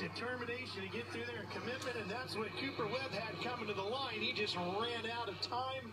determination to get through there, commitment, and that's what Cooper Webb had coming to the line. He just ran out of time